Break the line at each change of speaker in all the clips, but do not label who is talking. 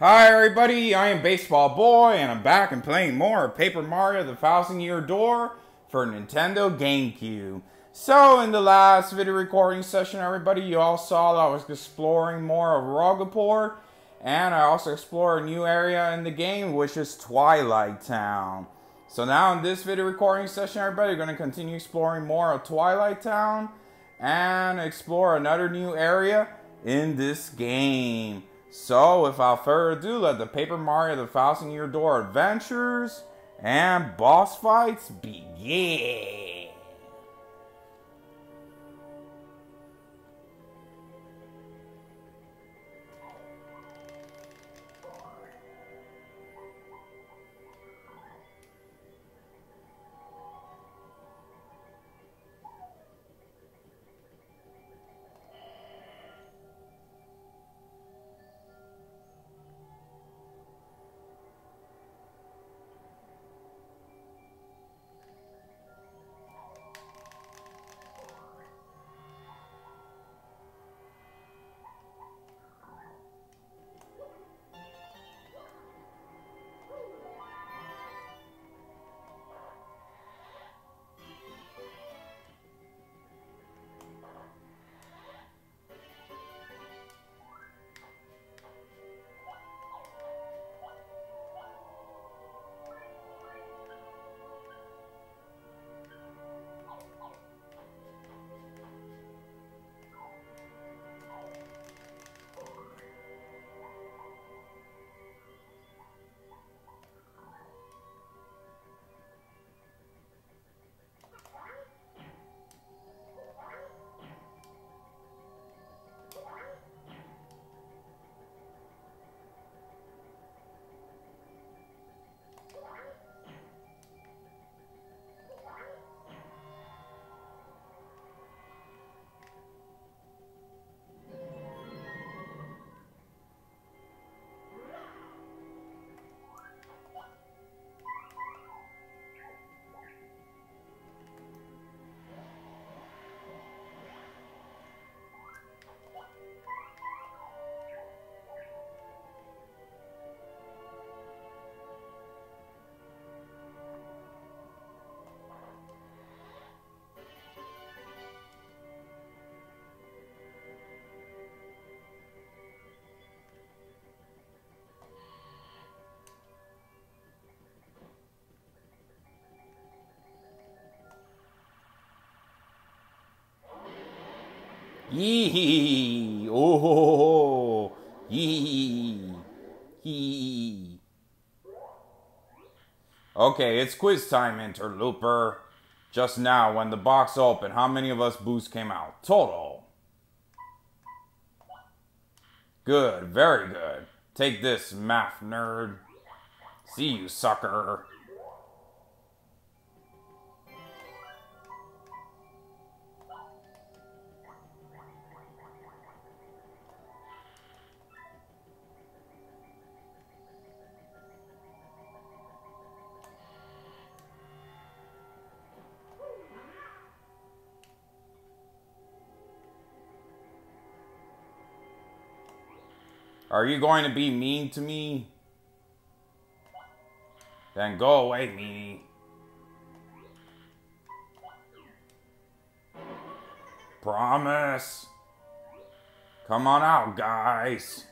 Hi everybody, I am Baseball Boy and I'm back and playing more of Paper Mario The Thousand Year Door for Nintendo GameCube. So in the last video recording session everybody, you all saw that I was exploring more of Rogueport and I also explored a new area in the game which is Twilight Town. So now in this video recording session everybody, we're going to continue exploring more of Twilight Town and explore another new area in this game. So, without further ado, let the Paper Mario The Thousand Year Door adventures and boss fights begin. Yee oh yee hee. Okay, it's quiz time, interlooper. Just now, when the box opened, how many of us boosts came out? Total. Good, very good. Take this, math nerd. See you, sucker. Are you going to be mean to me? Then go away, meanie. Promise. Come on out, guys.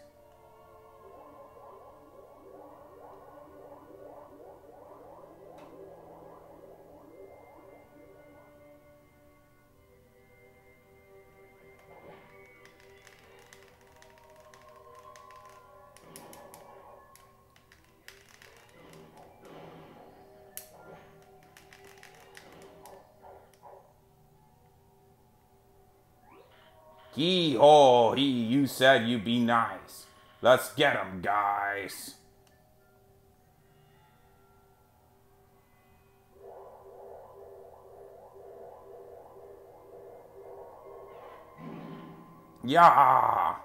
Hee haw, he, you said you'd be nice. Let's get him, guys. Yeah.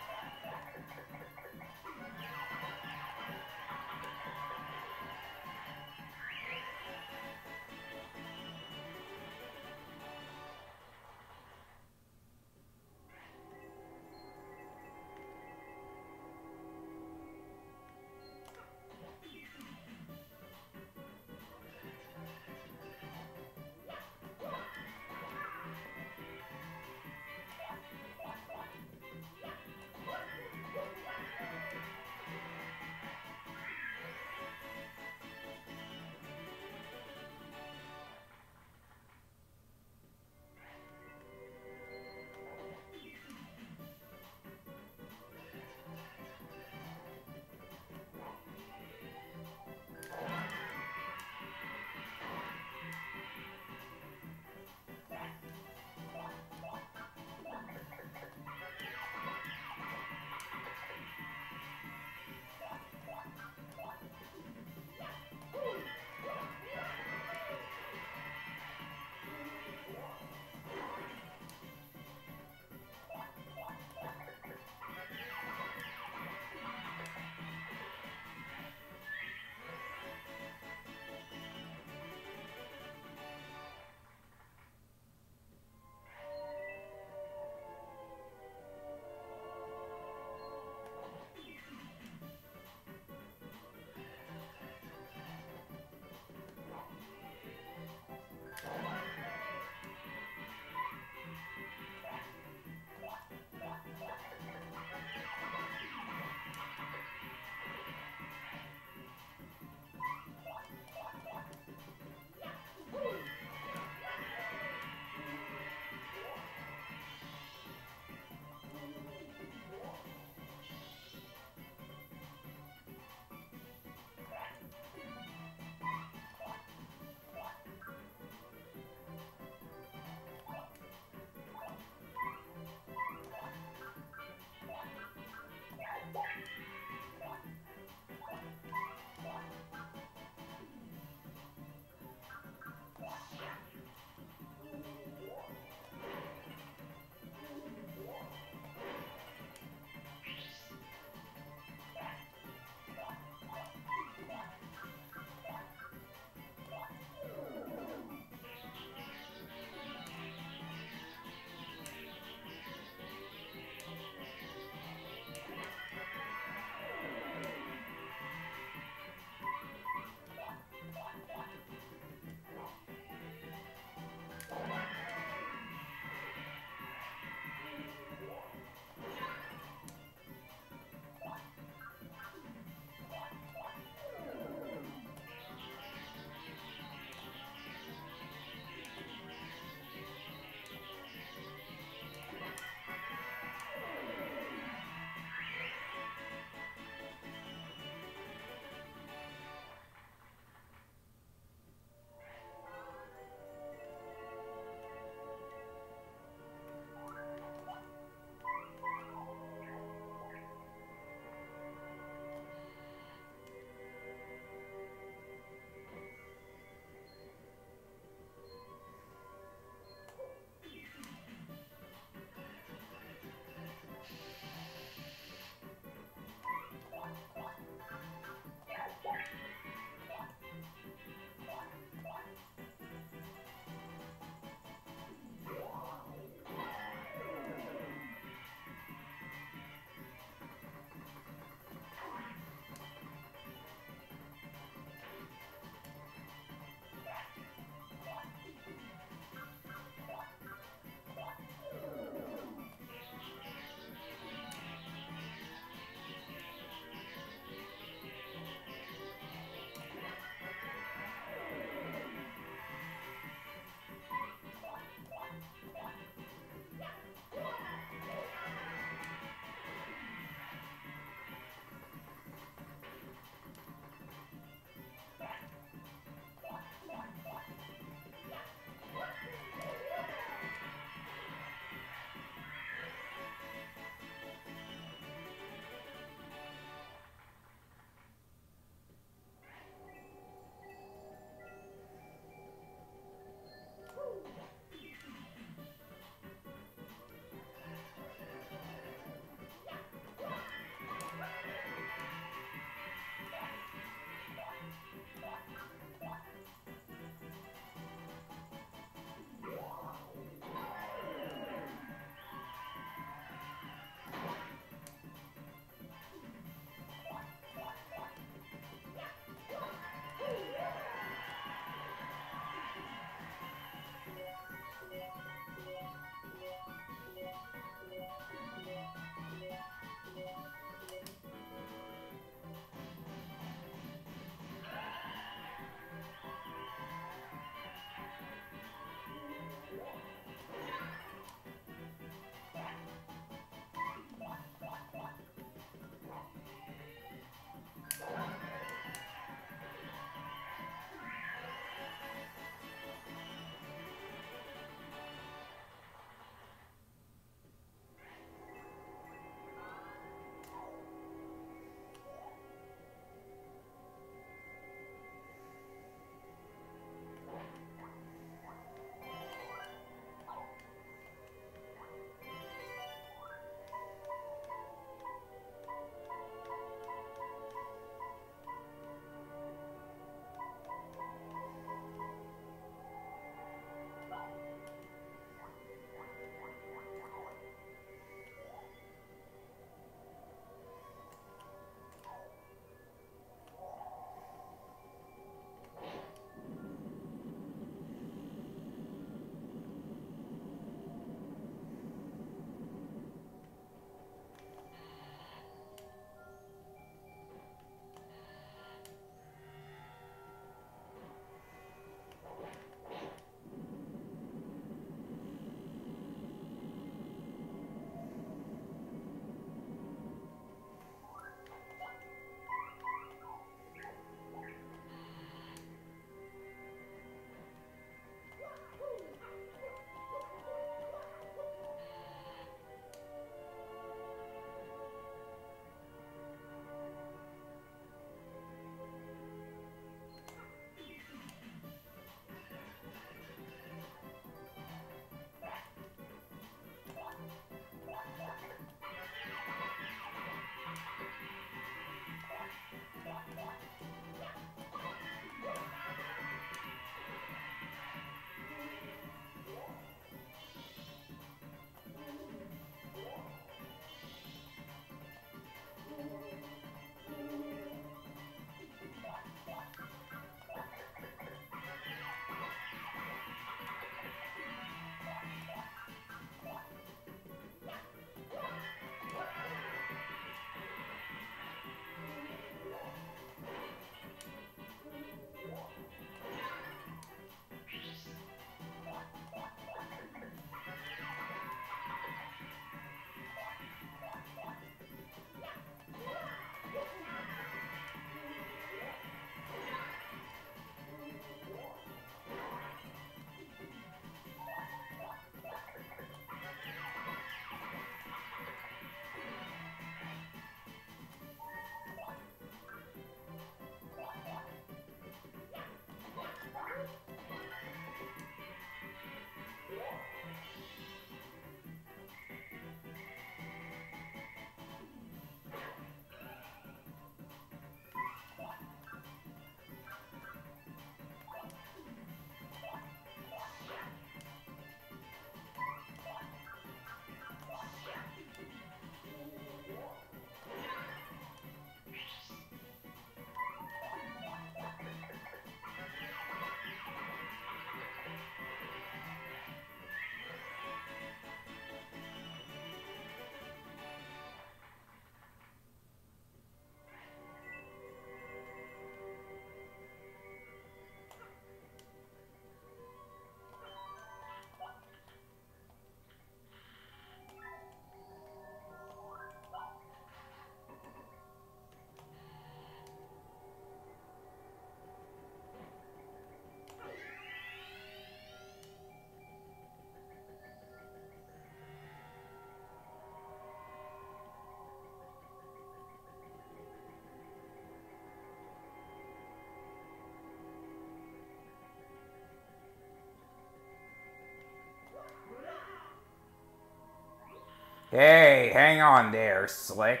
Hey, hang on there, Slick.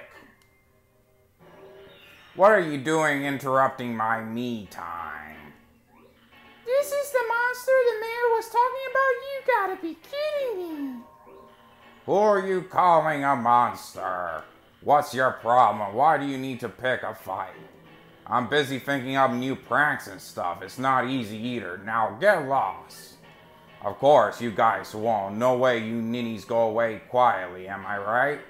What are you doing interrupting my me time?
This is the monster the mayor was talking about? You gotta be kidding me.
Who are you calling a monster? What's your problem? Why do you need to pick a fight? I'm busy thinking up new pranks and stuff. It's not easy either. Now get lost. Of course, you guys won't. No way you ninnies go away quietly, am I right?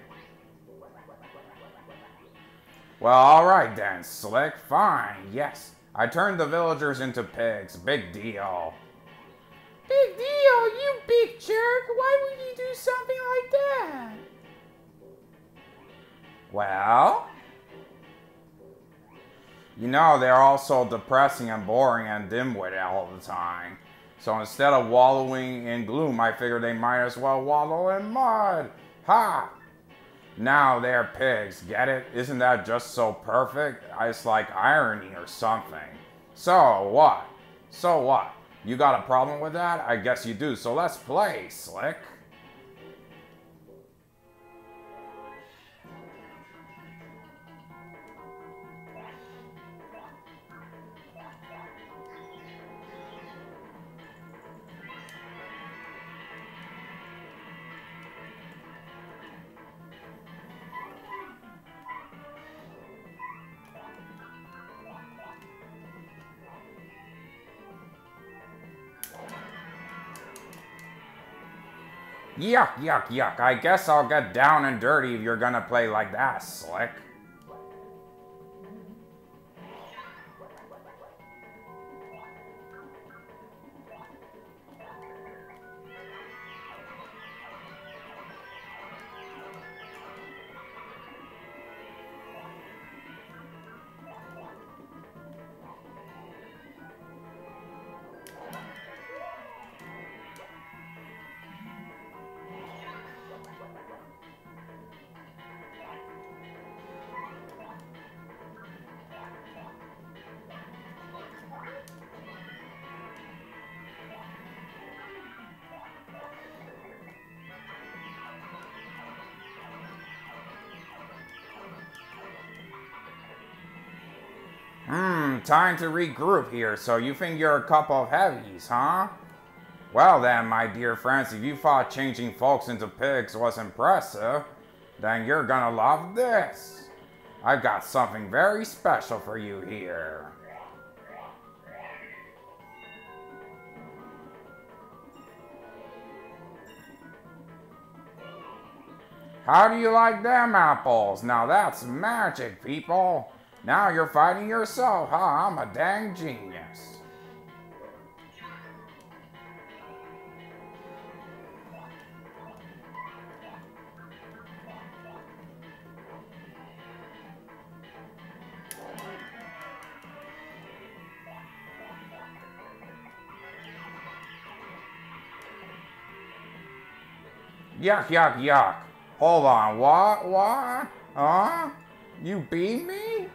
Well, alright then, Slick. Fine, yes. I turned the villagers into pigs. Big deal.
Big deal, you big jerk. Why would you do something like that?
Well? You know, they're all so depressing and boring and dimwit all the time. So instead of wallowing in gloom, I figured they might as well wallow in mud. Ha! Now they're pigs, get it? Isn't that just so perfect? It's like irony or something. So what? So what? You got a problem with that? I guess you do, so let's play, Slick. Yuck, yuck, yuck. I guess I'll get down and dirty if you're gonna play like that, Slick. Hmm, time to regroup here. So you think you're a couple of heavies, huh? Well then, my dear friends, if you thought changing folks into pigs was impressive, then you're gonna love this. I've got something very special for you here. How do you like them apples? Now that's magic, people. Now you're fighting yourself, huh? I'm a dang genius. Yuck, yuck, yuck. Hold on, what? What? Huh? You beat me?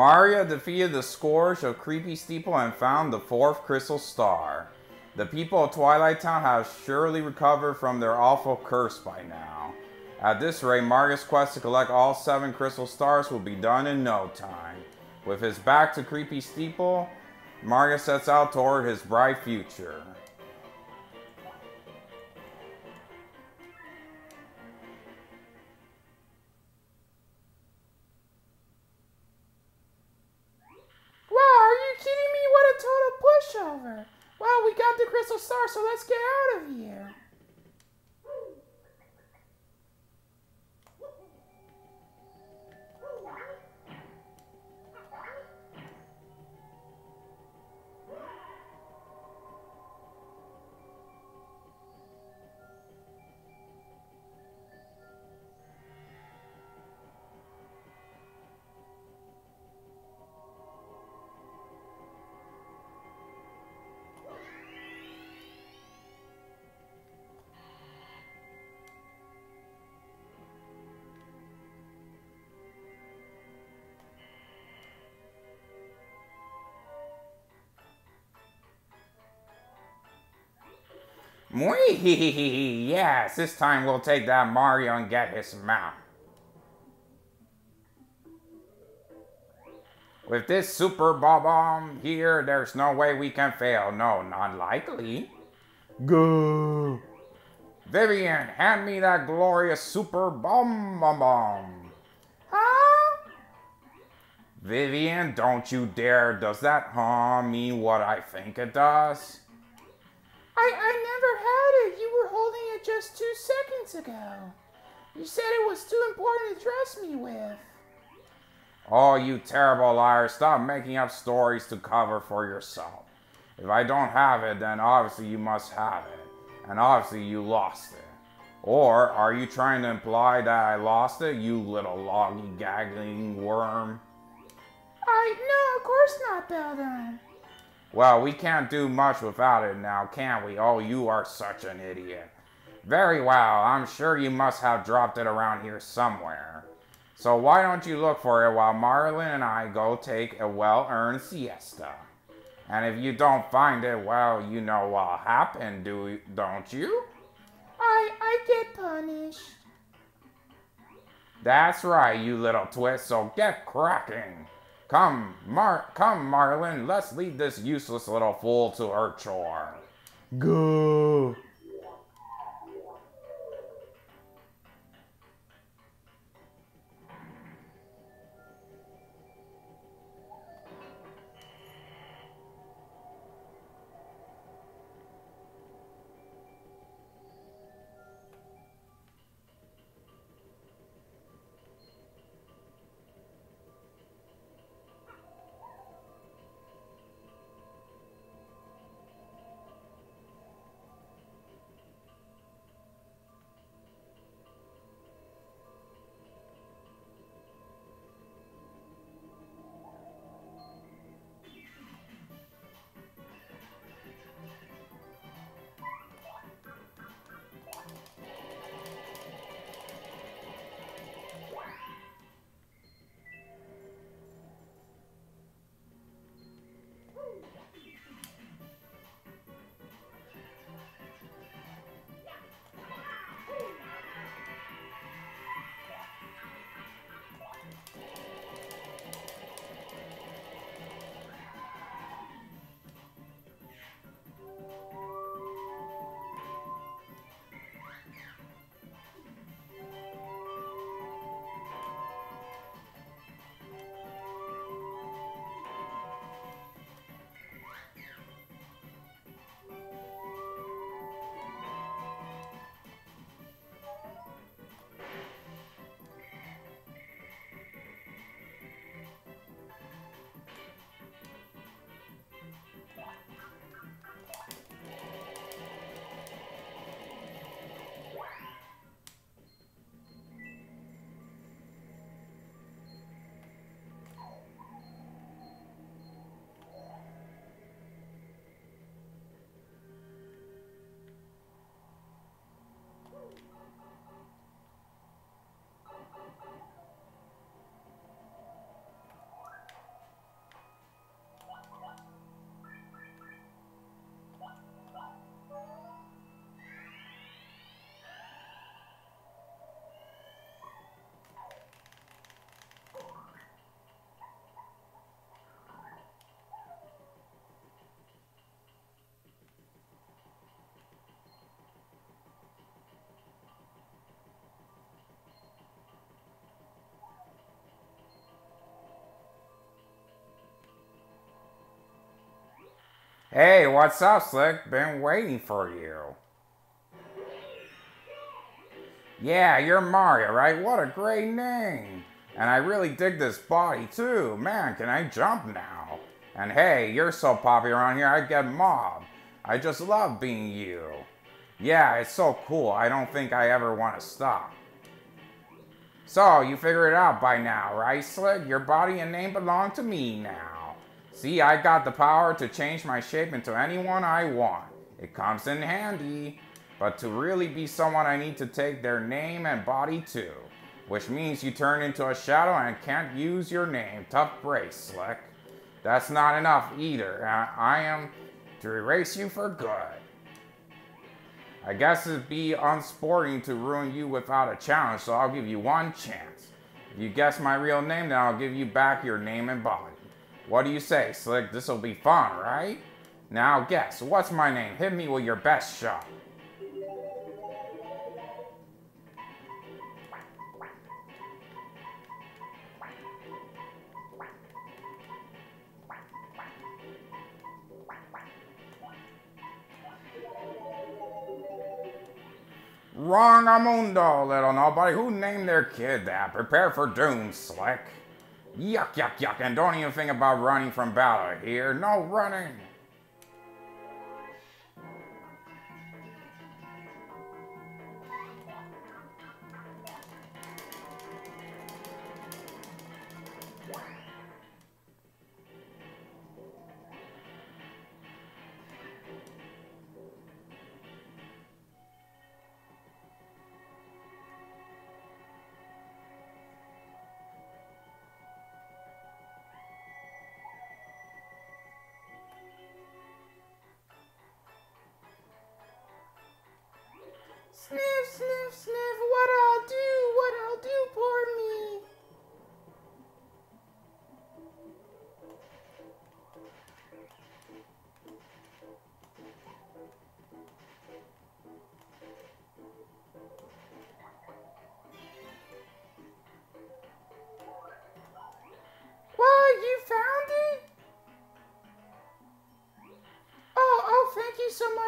Mario defeated the scourge of Creepy Steeple and found the fourth crystal star. The people of Twilight Town have surely recovered from their awful curse by now. At this rate, Mario's quest to collect all seven crystal stars will be done in no time. With his back to Creepy Steeple, Maria sets out toward his bright future.
So let's get out of here.
Yes, this time we'll take that Mario and get his mount. With this super bomb here, there's no way we can fail. No, not likely. Go. Vivian, hand me that glorious super bomb bomb bomb.
Huh?
Vivian, don't you dare. Does that huh mean what I think it does?
I, I never had it. You were holding it just two seconds ago. You said it was too important to trust me with.
Oh, you terrible liar. Stop making up stories to cover for yourself. If I don't have it, then obviously you must have it. And obviously you lost it. Or are you trying to imply that I lost it, you little loggy gaggling worm?
I, no, of course not, Beldam.
Well, we can't do much without it now, can we? Oh, you are such an idiot. Very well, I'm sure you must have dropped it around here somewhere. So why don't you look for it while Marilyn and I go take a well-earned siesta? And if you don't find it, well, you know what'll happen, do don't you?
I, I get punished.
That's right, you little twist, so get cracking. Come, Mar come, Marilyn, let's lead this useless little fool to her chore. Go. Hey, what's up, Slick? Been waiting for you. Yeah, you're Mario, right? What a great name. And I really dig this body too. Man, can I jump now? And hey, you're so popular around here, I get mobbed. I just love being you. Yeah, it's so cool. I don't think I ever want to stop. So, you figured it out by now, right, Slick? Your body and name belong to me now. See, I got the power to change my shape into anyone I want. It comes in handy. But to really be someone, I need to take their name and body too. Which means you turn into a shadow and can't use your name. Tough break, Slick. That's not enough either. I am to erase you for good. I guess it'd be unsporting to ruin you without a challenge, so I'll give you one chance. If you guess my real name, then I'll give you back your name and body. What do you say, Slick? This'll be fun, right? Now guess, what's my name? Hit me with your best shot. Wrong amundo, little nobody. Who named their kid that? Prepare for doom, Slick. Yuck, yuck, yuck. And don't even think about running from battle here. No running.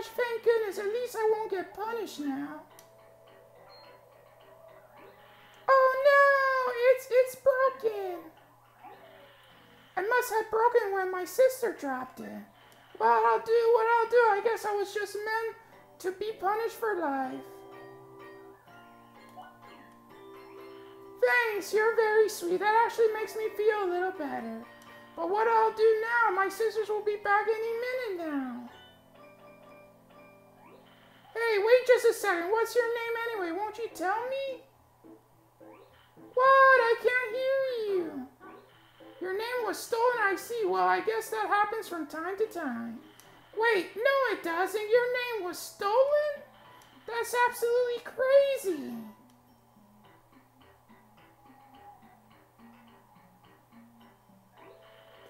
Much. Thank goodness. At least I won't get punished now. Oh no, it's it's broken. I must have broken when my sister dropped it. Well, I'll do what I'll do. I guess I was just meant to be punished for life. Thanks, you're very sweet. That actually makes me feel a little better. But what I'll do now, my sisters will be back any minute now. Wait just a second. What's your name anyway? Won't you tell me? What? I can't hear you. Your name was stolen, I see. Well, I guess that happens from time to time. Wait, no, it doesn't. Your name was stolen? That's absolutely crazy.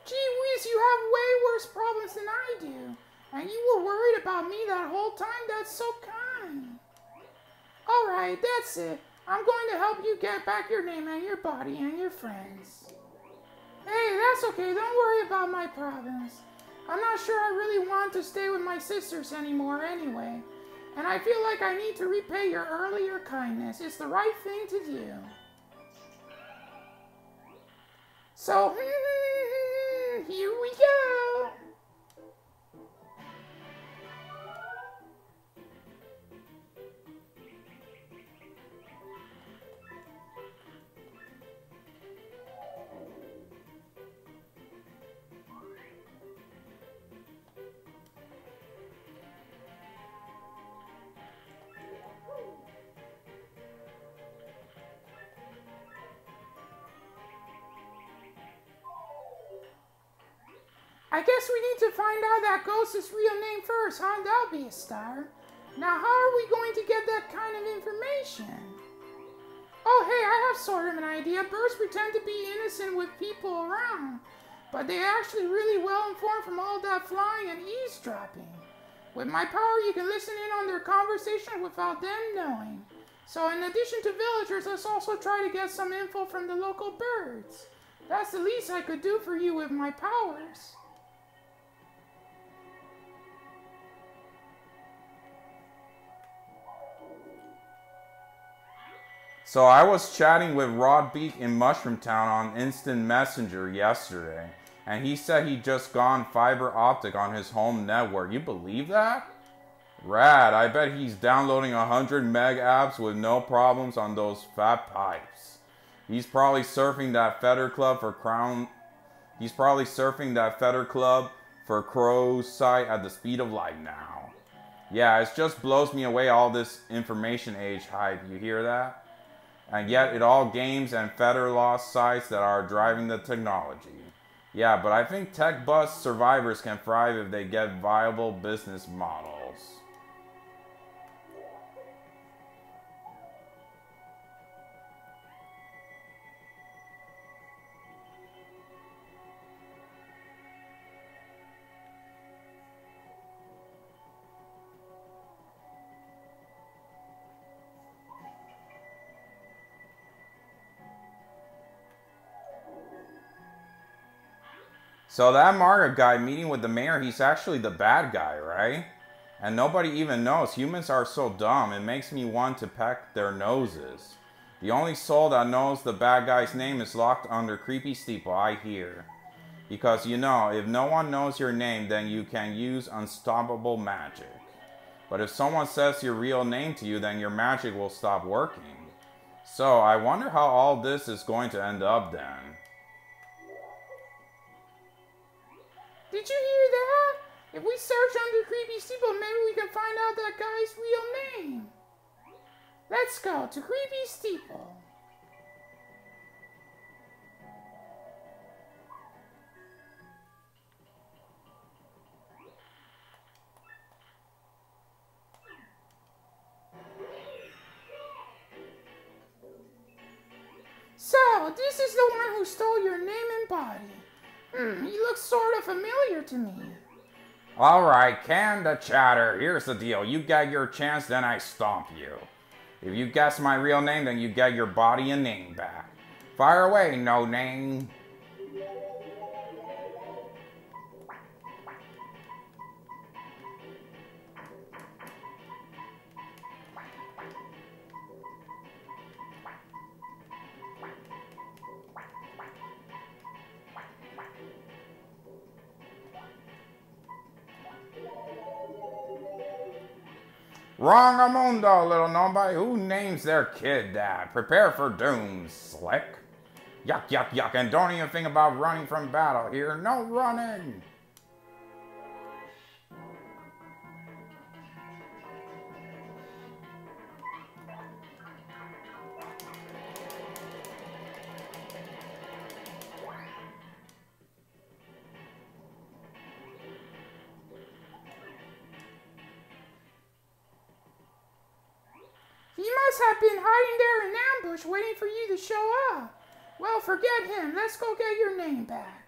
Gee whiz, you have way worse problems than I do. And you were worried about me that whole time? That's so kind. Alright, that's it. I'm going to help you get back your name and your body and your friends. Hey, that's okay. Don't worry about my problems. I'm not sure I really want to stay with my sisters anymore anyway. And I feel like I need to repay your earlier kindness. It's the right thing to do. So, here we go. I guess we need to find out that ghost's real name first, huh? That'll be a star. Now, how are we going to get that kind of information? Oh, hey, I have sort of an idea. Birds pretend to be innocent with people around, but they're actually really well informed from all that flying and eavesdropping. With my power, you can listen in on their conversation without them knowing. So, in addition to villagers, let's also try to get some info from the local birds. That's the least I could do for you with my powers.
So I was chatting with Rod Beak in Mushroom Town on Instant Messenger yesterday, and he said he just gone fiber optic on his home network. You believe that? Rad, I bet he's downloading 100 meg apps with no problems on those fat pipes. He's probably surfing that Feather Club for Crown. He's probably surfing that Feather Club for Crow's site at the speed of light now. Yeah, it just blows me away all this information age hype. You hear that? And yet, it all games and feather loss sites that are driving the technology. Yeah, but I think tech bust survivors can thrive if they get viable business models. So that Mario guy meeting with the mayor, he's actually the bad guy, right? And nobody even knows. Humans are so dumb, it makes me want to peck their noses. The only soul that knows the bad guy's name is locked under creepy steeple, I hear. Because you know, if no one knows your name, then you can use unstoppable magic. But if someone says your real name to you, then your magic will stop working. So I wonder how all this is going to end up then.
Did you hear that? If we search under Creepy Steeple, maybe we can find out that guy's real name. Let's go to Creepy Steeple. So, this is the one who stole your name and body. Hmm, he looks sort of familiar to me.
Alright, can the chatter. Here's the deal. You get your chance, then I stomp you. If you guess my real name, then you get your body and name back. Fire away, no name. Wrong amundo, little nobody. Who names their kid that? Prepare for doom, slick. Yuck, yuck, yuck. And don't even think about running from battle here. No running.
Must have been hiding there in ambush waiting for you to show up. Well, forget him. Let's go get your name back.